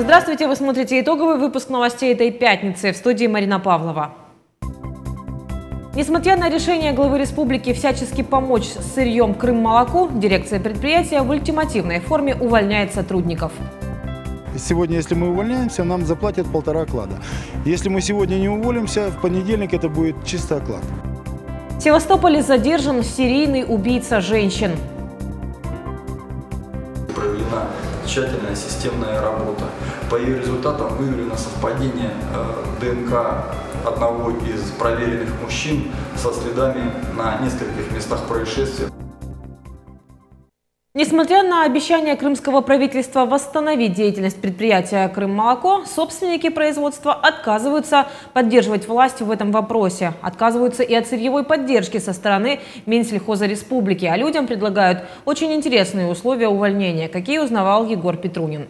Здравствуйте, вы смотрите итоговый выпуск новостей этой пятницы в студии Марина Павлова. Несмотря на решение главы республики всячески помочь с сырьем Крым-молоко, дирекция предприятия в ультимативной форме увольняет сотрудников. Сегодня, если мы увольняемся, нам заплатят полтора оклада. Если мы сегодня не уволимся, в понедельник это будет чистый оклад. В Севастополе задержан серийный убийца женщин. Проведена тщательная системная работа. По ее результатам выявлено совпадение э, ДНК одного из проверенных мужчин со следами на нескольких местах происшествия. Несмотря на обещание крымского правительства восстановить деятельность предприятия «Крым-молоко», собственники производства отказываются поддерживать власть в этом вопросе. Отказываются и от сырьевой поддержки со стороны Минсельхоза Республики, а людям предлагают очень интересные условия увольнения, какие узнавал Егор Петрунин.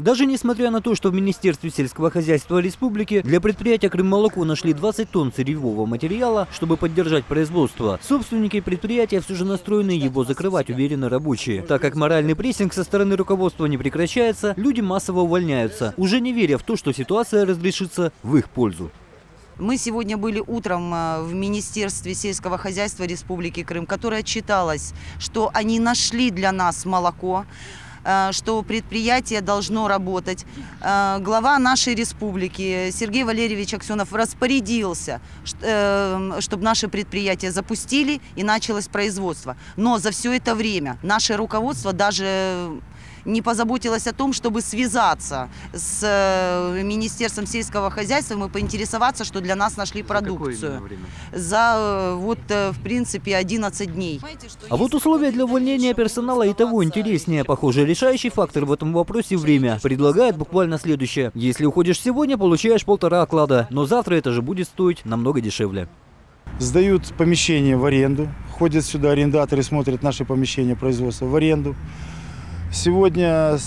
Даже несмотря на то, что в Министерстве сельского хозяйства республики для предприятия Крыммолоко нашли 20 тонн сырьевого материала, чтобы поддержать производство, собственники предприятия все же настроены его закрывать, уверены рабочие. Так как моральный прессинг со стороны руководства не прекращается, люди массово увольняются, уже не веря в то, что ситуация разрешится в их пользу. Мы сегодня были утром э, в Министерстве сельского хозяйства Республики Крым, которое отчиталось, что они нашли для нас молоко, что предприятие должно работать. Э, глава нашей республики Сергей Валерьевич Аксенов распорядился, э, чтобы наше предприятие запустили и началось производство. Но за все это время наше руководство даже не позаботилась о том, чтобы связаться с э, Министерством сельского хозяйства и поинтересоваться, что для нас нашли продукцию. За э, вот, э, в принципе, 11 дней. А вот условия для увольнения персонала и того интереснее. Похоже, решающий фактор в этом вопросе – время. Предлагает буквально следующее. Если уходишь сегодня, получаешь полтора оклада, но завтра это же будет стоить намного дешевле. Сдают помещение в аренду, ходят сюда арендаторы, смотрят наши помещения производства в аренду. Сегодня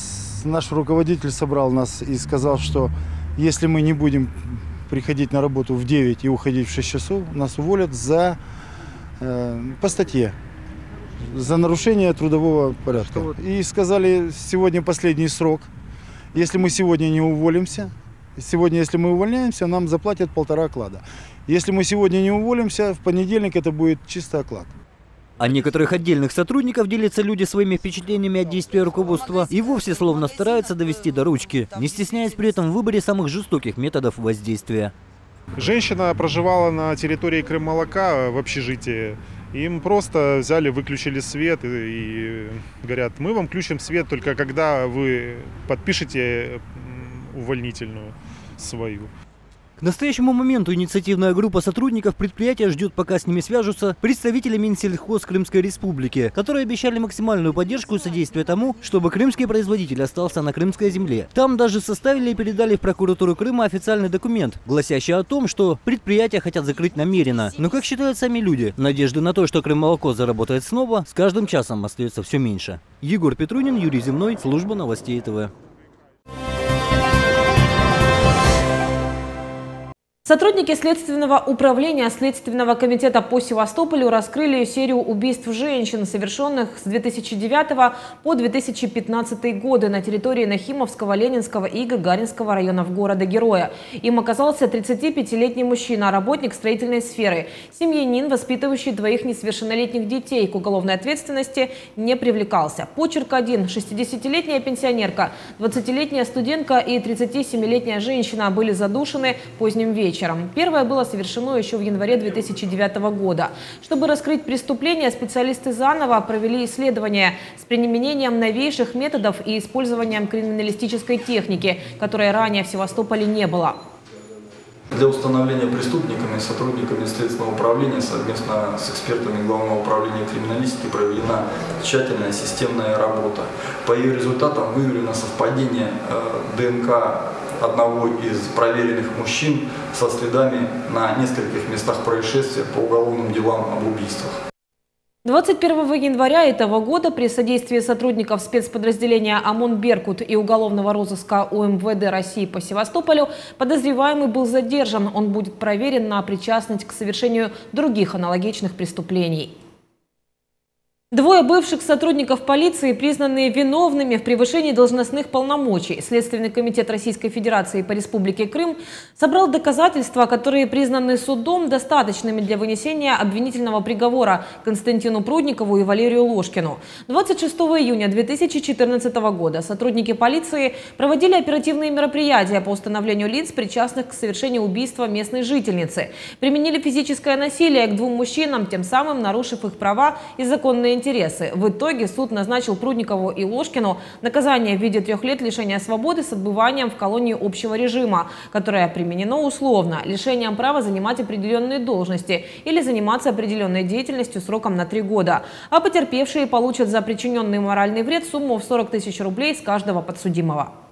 наш руководитель собрал нас и сказал, что если мы не будем приходить на работу в 9 и уходить в 6 часов, нас уволят за, э, по статье за нарушение трудового порядка. И сказали, сегодня последний срок. Если мы сегодня не уволимся, сегодня, если мы увольняемся, нам заплатят полтора оклада. Если мы сегодня не уволимся, в понедельник это будет чистый оклад. А некоторых отдельных сотрудников делятся люди своими впечатлениями от действия руководства и вовсе словно стараются довести до ручки, не стесняясь при этом в выборе самых жестоких методов воздействия. Женщина проживала на территории Крым-молока в общежитии. Им просто взяли, выключили свет и, и говорят, мы вам включим свет только когда вы подпишете увольнительную свою. К настоящему моменту инициативная группа сотрудников предприятия ждет, пока с ними свяжутся представители Минсельхоз Крымской Республики, которые обещали максимальную поддержку и содействие тому, чтобы крымский производитель остался на крымской земле. Там даже составили и передали в прокуратуру Крыма официальный документ, гласящий о том, что предприятия хотят закрыть намеренно. Но, как считают сами люди, надежды на то, что Крым-молоко заработает снова, с каждым часом остается все меньше. Егор Петрунин, Юрий Земной, служба новостей ТВ. Сотрудники Следственного управления Следственного комитета по Севастополю раскрыли серию убийств женщин, совершенных с 2009 по 2015 годы на территории Нахимовского, Ленинского и Гагаринского районов города-героя. Им оказался 35-летний мужчина, работник строительной сферы, семьянин, воспитывающий двоих несовершеннолетних детей. К уголовной ответственности не привлекался. Почерк один: 60-летняя пенсионерка, 20-летняя студентка и 37-летняя женщина были задушены поздним вечером вечером. Первое было совершено еще в январе 2009 года. Чтобы раскрыть преступление, специалисты заново провели исследование с применением новейших методов и использованием криминалистической техники, которой ранее в Севастополе не было. Для установления преступниками сотрудниками Следственного управления совместно с экспертами Главного управления криминалистики проведена тщательная системная работа. По ее результатам выявлено совпадение э, ДНК одного из проверенных мужчин со следами на нескольких местах происшествия по уголовным делам об убийствах. 21 января этого года при содействии сотрудников спецподразделения ОМОН «Беркут» и уголовного розыска УМВД России по Севастополю подозреваемый был задержан. Он будет проверен на причастность к совершению других аналогичных преступлений. Двое бывших сотрудников полиции, признанные виновными в превышении должностных полномочий. Следственный комитет Российской Федерации по Республике Крым собрал доказательства, которые признаны судом достаточными для вынесения обвинительного приговора Константину Прудникову и Валерию Ложкину. 26 июня 2014 года сотрудники полиции проводили оперативные мероприятия по установлению лиц, причастных к совершению убийства местной жительницы. Применили физическое насилие к двум мужчинам, тем самым нарушив их права и законные интересы. В итоге суд назначил Прудникову и Ложкину наказание в виде трех лет лишения свободы с отбыванием в колонии общего режима, которое применено условно, лишением права занимать определенные должности или заниматься определенной деятельностью сроком на три года. А потерпевшие получат за причиненный моральный вред сумму в 40 тысяч рублей с каждого подсудимого.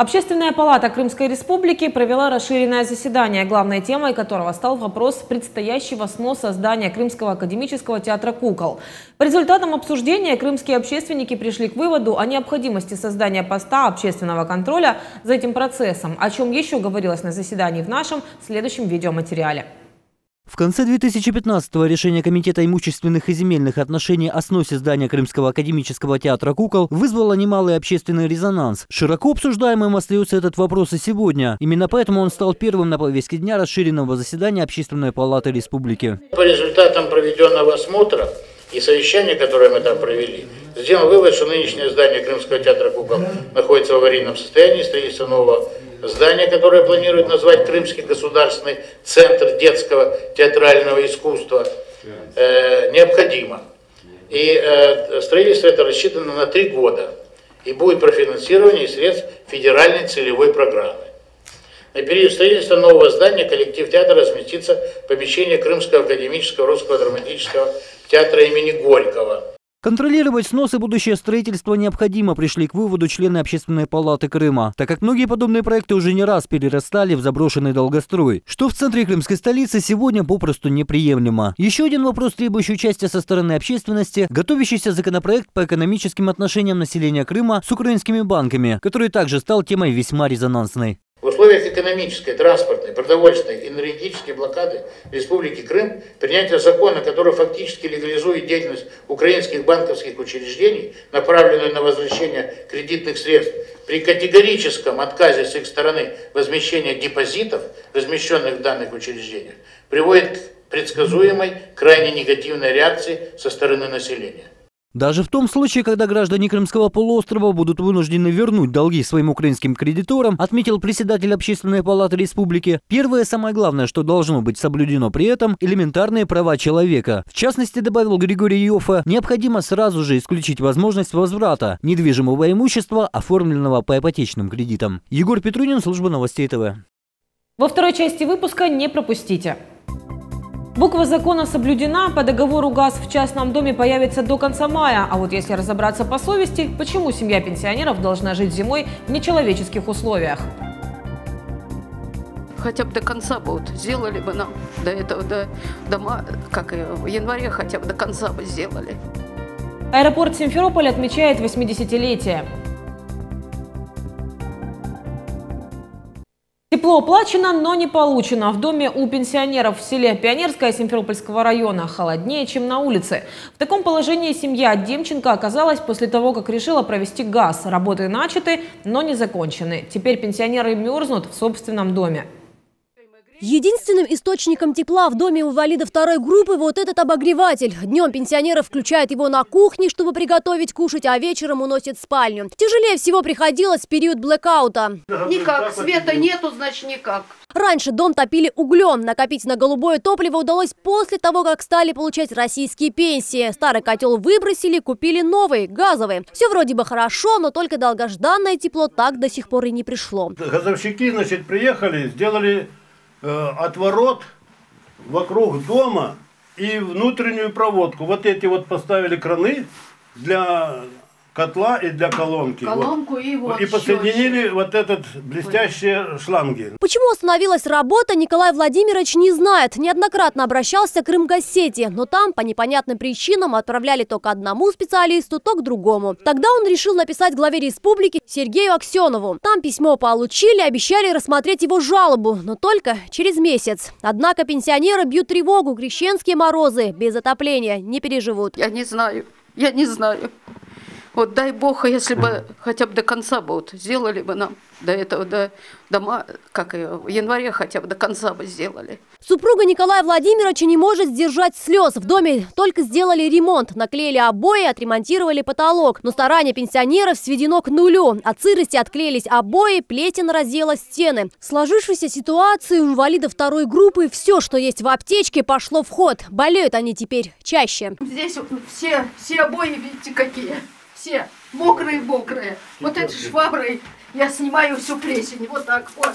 Общественная палата Крымской Республики провела расширенное заседание, главной темой которого стал вопрос предстоящего сноса здания Крымского академического театра кукол. По результатам обсуждения крымские общественники пришли к выводу о необходимости создания поста общественного контроля за этим процессом, о чем еще говорилось на заседании в нашем следующем видеоматериале. В конце 2015-го решение Комитета имущественных и земельных отношений о сносе здания Крымского академического театра кукол вызвало немалый общественный резонанс. Широко обсуждаемым остается этот вопрос и сегодня. Именно поэтому он стал первым на повестке дня расширенного заседания Общественной палаты республики. По результатам проведенного осмотра и совещания, которое мы там провели, сделан вывод, что нынешнее здание Крымского театра кукол находится в аварийном состоянии, строительство нового здание, которое планирует назвать Крымский государственный центр детского театрального искусства, э, необходимо. И э, строительство это рассчитано на три года и будет профинансирование из средств федеральной целевой программы. На период строительства нового здания коллектив театра разместится в помещении Крымского академического русского драматического театра имени Горького. Контролировать снос и будущее строительство необходимо, пришли к выводу члены Общественной палаты Крыма, так как многие подобные проекты уже не раз перерастали в заброшенный долгострой, что в центре крымской столицы сегодня попросту неприемлемо. Еще один вопрос, требующий участия со стороны общественности, готовящийся законопроект по экономическим отношениям населения Крыма с украинскими банками, который также стал темой весьма резонансной. Условиях экономической, транспортной, продовольственной энергетической блокады Республики Крым принятие закона, который фактически легализует деятельность украинских банковских учреждений, направленную на возвращение кредитных средств, при категорическом отказе с их стороны возмещения депозитов, размещенных в данных учреждениях, приводит к предсказуемой крайне негативной реакции со стороны населения. Даже в том случае, когда граждане Крымского полуострова будут вынуждены вернуть долги своим украинским кредиторам, отметил председатель Общественной палаты республики, первое самое главное, что должно быть соблюдено при этом, элементарные права человека. В частности, добавил Григорий Йофа, необходимо сразу же исключить возможность возврата недвижимого имущества, оформленного по ипотечным кредитам. Егор Петрунин, служба новостей ТВ. Во второй части выпуска не пропустите. Буква закона соблюдена, по договору газ в частном доме появится до конца мая. А вот если разобраться по совести, почему семья пенсионеров должна жить зимой в нечеловеческих условиях? хотя бы до конца бы вот сделали бы нам до этого, до, до как и в январе хотя бы до конца бы сделали. Аэропорт Симферополь отмечает 80-летие. Тепло оплачено, но не получено. В доме у пенсионеров в селе Пионерское Симферопольского района холоднее, чем на улице. В таком положении семья Демченко оказалась после того, как решила провести газ. Работы начаты, но не закончены. Теперь пенсионеры мерзнут в собственном доме. Единственным источником тепла в доме инвалида второй группы вот этот обогреватель. Днем пенсионеры включают его на кухне, чтобы приготовить кушать, а вечером уносят в спальню. Тяжелее всего приходилось в период блэкаута. Никак, света нету, значит никак. Раньше дом топили углем. Накопить на голубое топливо удалось после того, как стали получать российские пенсии. Старый котел выбросили, купили новый, газовый. Все вроде бы хорошо, но только долгожданное тепло так до сих пор и не пришло. Газовщики, значит, приехали, сделали э, отворот вокруг дома и внутреннюю проводку. Вот эти вот поставили краны для котла и для колонки. Колонку вот. и вот И подсоединили вот этот блестящие шланги. Почему остановилась работа, Николай Владимирович не знает. Неоднократно обращался к Крымгазсети, но там по непонятным причинам отправляли то к одному специалисту, то к другому. Тогда он решил написать главе республики Сергею Аксенову. Там письмо получили, обещали рассмотреть его жалобу, но только через месяц. Однако пенсионеры бьют тревогу, крещенские морозы без отопления не переживут. Я не знаю, я не знаю. Вот дай бог, если бы хотя бы до конца бы вот сделали бы нам до этого, до, до как и в январе хотя бы до конца бы сделали. Супруга Николая Владимировича не может сдержать слез. В доме только сделали ремонт, наклеили обои, отремонтировали потолок. Но старания пенсионеров сведено к нулю. От сырости отклеились обои, плесень разъела стены. В сложившейся ситуации у инвалидов второй группы все, что есть в аптечке, пошло в ход. Болеют они теперь чаще. Здесь все, все обои, видите, какие все мокрые-мокрые. Вот этой шваброй я снимаю всю плесень. Вот так вот.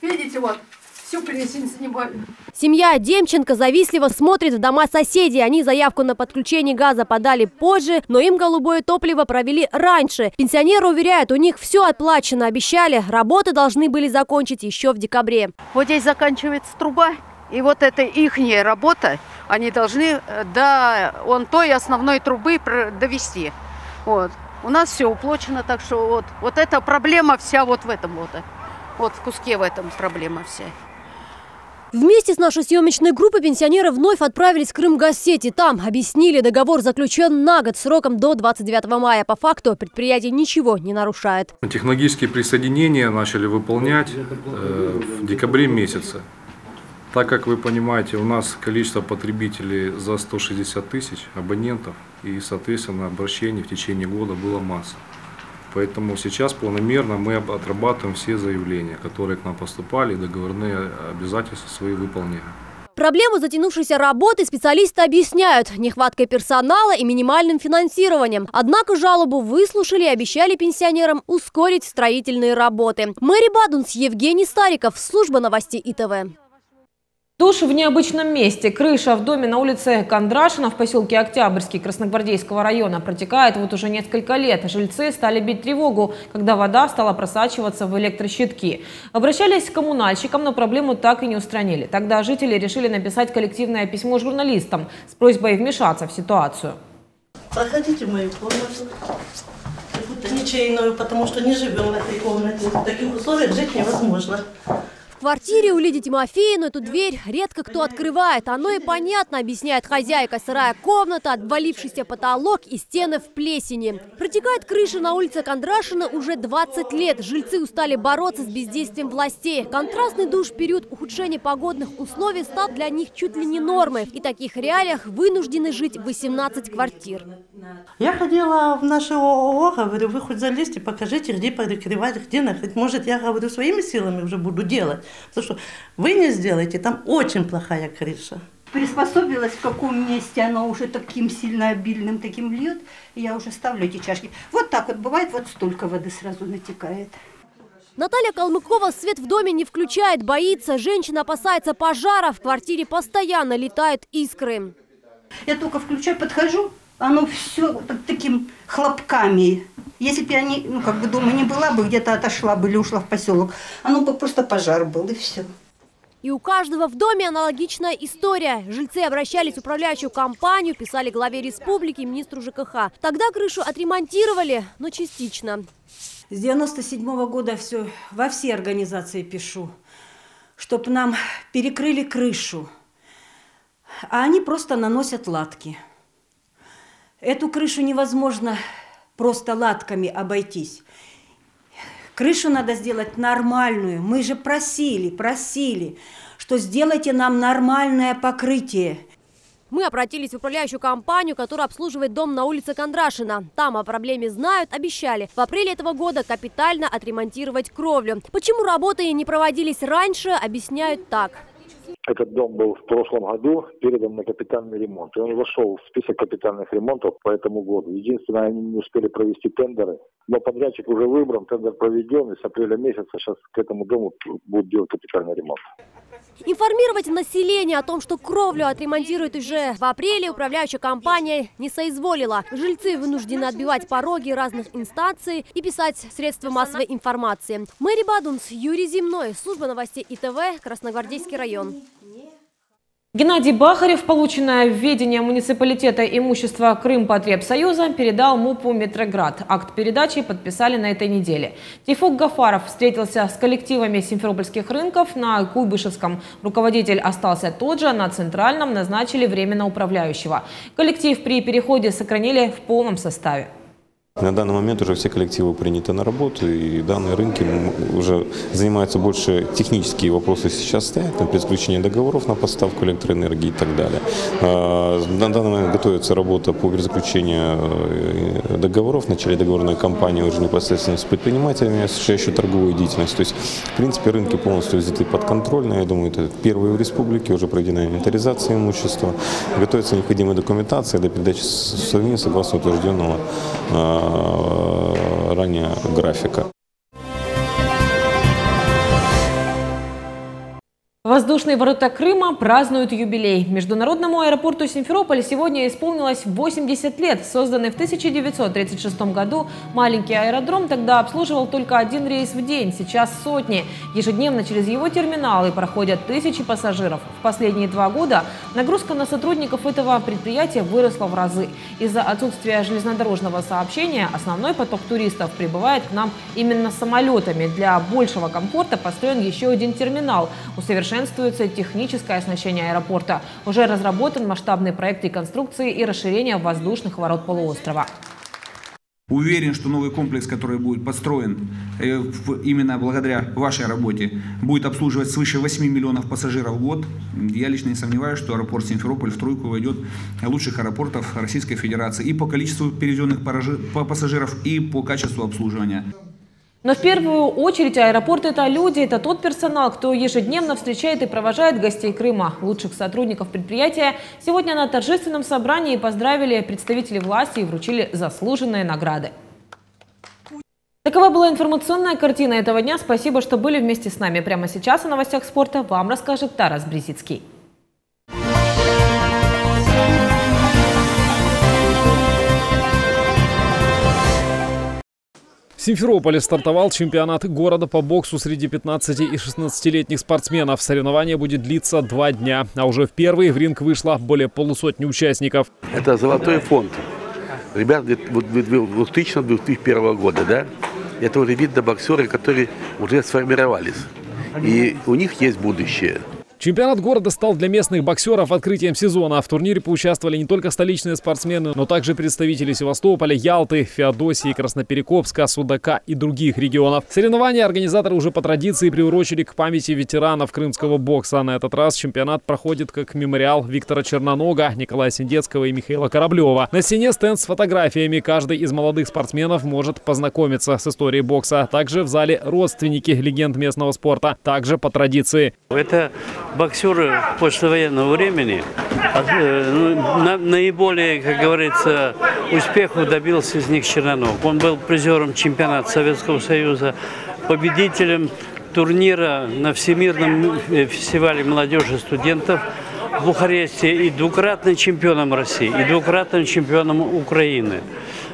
Видите, вот. Всю плесень снимаю. Семья Демченко завистливо смотрит в дома соседей. Они заявку на подключение газа подали позже, но им голубое топливо провели раньше. Пенсионеры уверяют, у них все отплачено. Обещали, работы должны были закончить еще в декабре. Вот здесь заканчивается труба, и вот это ихняя работа, они должны э, до он той основной трубы довести. Вот. У нас все уплочено, так что вот, вот эта проблема вся вот в этом вот. Вот в куске в этом проблема вся. Вместе с нашей съемочной группой пенсионеры вновь отправились в Крымгазсети. Там объяснили, договор заключен на год сроком до 29 мая. По факту предприятие ничего не нарушает. Технологические присоединения начали выполнять э, в декабре месяце. Так как вы понимаете, у нас количество потребителей за 160 тысяч абонентов и, соответственно, обращений в течение года было масса. Поэтому сейчас планомерно мы отрабатываем все заявления, которые к нам поступали, договорные обязательства свои выполняем. Проблему затянувшейся работы специалисты объясняют нехваткой персонала и минимальным финансированием. Однако жалобу выслушали и обещали пенсионерам ускорить строительные работы. Мэри Бадунс, Евгений Стариков, служба новостей ИТВ. Душ в необычном месте. Крыша в доме на улице Кондрашина в поселке Октябрьский Красногвардейского района протекает вот уже несколько лет. Жильцы стали бить тревогу, когда вода стала просачиваться в электрощитки. Обращались к коммунальщикам, но проблему так и не устранили. Тогда жители решили написать коллективное письмо журналистам с просьбой вмешаться в ситуацию. Проходите в мою комнату. Ничейную, потому что не живем в этой комнате. В таких условиях жить невозможно квартире у Лидии Тимофеевны эту дверь редко кто открывает. Оно и понятно, объясняет хозяйка. Сырая комната, отвалившийся потолок и стены в плесени. Протекает крыша на улице Кондрашина уже 20 лет. Жильцы устали бороться с бездействием властей. Контрастный душ в период ухудшения погодных условий стал для них чуть ли не нормой. И таких реалиях вынуждены жить 18 квартир. Я ходила в наше ООО, говорю, вы хоть залезьте, покажите, где перекрывать, где нахать. Может, я, говорю, своими силами уже буду делать. Потому что вы не сделаете, там очень плохая крыша. Приспособилась, в каком месте она уже таким сильно обильным таким льет, и я уже ставлю эти чашки. Вот так вот бывает, вот столько воды сразу натекает. Наталья Калмыкова свет в доме не включает, боится. Женщина опасается пожара, в квартире постоянно летают искры. Я только включаю, подхожу, оно все вот таким хлопками. Если бы я не, ну, как бы дома не была бы, где-то отошла бы или ушла в поселок, оно бы просто пожар был, и все. И у каждого в доме аналогичная история. Жильцы обращались в управляющую компанию, писали главе республики, министру ЖКХ. Тогда крышу отремонтировали, но частично. С 97 -го года все, во все организации пишу, чтобы нам перекрыли крышу. А они просто наносят латки. Эту крышу невозможно просто латками обойтись. Крышу надо сделать нормальную. Мы же просили, просили, что сделайте нам нормальное покрытие. Мы обратились в управляющую компанию, которая обслуживает дом на улице Кондрашина. Там о проблеме знают, обещали в апреле этого года капитально отремонтировать кровлю. Почему работы не проводились раньше, объясняют так. Этот дом был в прошлом году передан на капитальный ремонт. И он вошел в список капитальных ремонтов по этому году. Единственное, они не успели провести тендеры. Но подрядчик уже выбран, тендер проведен, и с апреля месяца сейчас к этому дому будут делать капитальный ремонт. Информировать население о том, что кровлю отремонтируют уже в апреле, управляющая компания не соизволила. Жильцы вынуждены отбивать пороги разных инстанций и писать средства массовой информации. Мэри Бадунс, Юрий Земной, служба новостей ИТВ, Красногвардейский район. Геннадий Бахарев, полученное в ведение муниципалитета имущество Крымпотребсоюза, передал МУПу «Метроград». Акт передачи подписали на этой неделе. Тифук Гафаров встретился с коллективами симферопольских рынков на Куйбышевском. Руководитель остался тот же, на Центральном назначили временно управляющего. Коллектив при переходе сохранили в полном составе. На данный момент уже все коллективы приняты на работу, и данные рынки уже занимаются больше технические вопросы сейчас стоят, на заключение договоров на поставку электроэнергии и так далее. А, на данный момент готовится работа по заключению э, договоров, в начале договорной кампании уже непосредственно с предпринимателями, осуществляющими торговую деятельность. То есть, в принципе, рынки полностью взяты под контроль. Я думаю, это первые в республике, уже проведена инвентаризация имущества, готовится необходимая документация для передачи в согласно утвержденного а, ранее графика. Воздушные ворота Крыма празднуют юбилей. Международному аэропорту Симферополь сегодня исполнилось 80 лет. Созданный в 1936 году маленький аэродром тогда обслуживал только один рейс в день, сейчас сотни. Ежедневно через его терминалы проходят тысячи пассажиров. В последние два года нагрузка на сотрудников этого предприятия выросла в разы. Из-за отсутствия железнодорожного сообщения основной поток туристов прибывает к нам именно самолетами. Для большего комфорта построен еще один терминал, усовершенствованный усовершенствуется техническое оснащение аэропорта. Уже разработан масштабный проект реконструкции и расширения воздушных ворот полуострова. Уверен, что новый комплекс, который будет построен э, именно благодаря вашей работе, будет обслуживать свыше 8 миллионов пассажиров в год. Я лично не сомневаюсь, что аэропорт Симферополь в тройку войдет лучших аэропортов Российской Федерации и по количеству перевезенных пассажиров, и по качеству обслуживания. Но в первую очередь аэропорт – это люди, это тот персонал, кто ежедневно встречает и провожает гостей Крыма. Лучших сотрудников предприятия сегодня на торжественном собрании поздравили представители власти и вручили заслуженные награды. Такова была информационная картина этого дня. Спасибо, что были вместе с нами. Прямо сейчас о новостях спорта вам расскажет Тарас Бризицкий. В Симферополе стартовал чемпионат города по боксу среди 15 и 16-летних спортсменов. Соревнование будет длиться два дня, а уже в первый в ринг вышло более полусотни участников. Это золотой фонд. Ребят 2000-2001 года, да? Это уже видно боксеры, которые уже сформировались. И у них есть будущее. Чемпионат города стал для местных боксеров открытием сезона. В турнире поучаствовали не только столичные спортсмены, но также представители Севастополя, Ялты, Феодосии, Красноперекопска, Судака и других регионов. Соревнования организаторы уже по традиции приурочили к памяти ветеранов крымского бокса. На этот раз чемпионат проходит как мемориал Виктора Чернонога, Николая Синдецкого и Михаила Кораблева. На стене стенд с фотографиями. Каждый из молодых спортсменов может познакомиться с историей бокса. Также в зале родственники легенд местного спорта. Также по традиции. Это боксеры послевоенного времени э, ну, наиболее, как говорится, успеху добился из них Черноног. Он был призером чемпионата Советского Союза, победителем турнира на Всемирном э, фестивале молодежи студентов в Бухаресте и двукратным чемпионом России, и двукратным чемпионом Украины.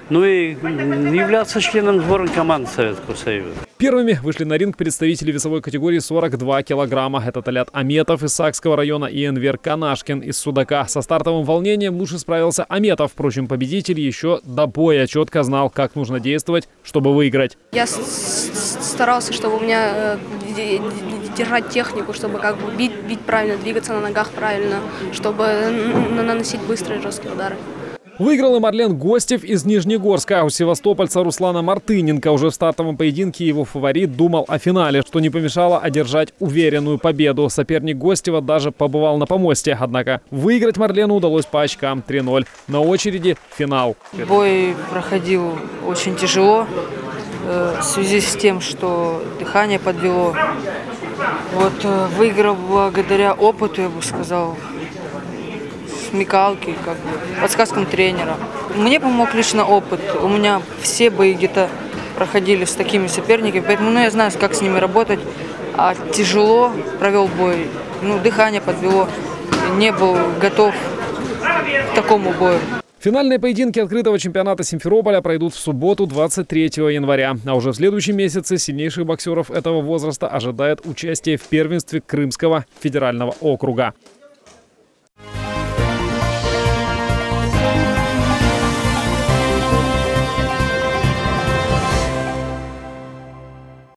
Ну и являлся членом сборной команды Советского Союза. Первыми вышли на ринг представители весовой категории 42 килограмма. Это Талят Аметов из Сакского района и Энвер Канашкин из Судака. Со стартовым волнением лучше справился Аметов. Впрочем, победитель еще до боя четко знал, как нужно действовать, чтобы выиграть. Я старался, чтобы у меня э, держать технику, чтобы как бы бить, бить правильно, двигаться на ногах правильно, чтобы наносить быстрые жесткие удары. Выиграл и Марлен Гостев из Нижнегорска. У севастопольца Руслана Мартыненко уже в стартовом поединке его фаворит думал о финале, что не помешало одержать уверенную победу. Соперник Гостева даже побывал на помосте. Однако выиграть Марлену удалось по очкам 3-0. На очереди финал. Бой проходил очень тяжело э, в связи с тем, что дыхание подвело. Вот э, выиграл благодаря опыту, я бы сказал, смекалки, как бы, подсказкам тренера. Мне помог лично опыт. У меня все бои где-то проходили с такими соперниками, поэтому ну, я знаю, как с ними работать. А тяжело провел бой, ну, дыхание подвело, не был готов к такому бою. Финальные поединки открытого чемпионата Симферополя пройдут в субботу 23 января. А уже в следующем месяце сильнейших боксеров этого возраста ожидает участие в первенстве Крымского федерального округа.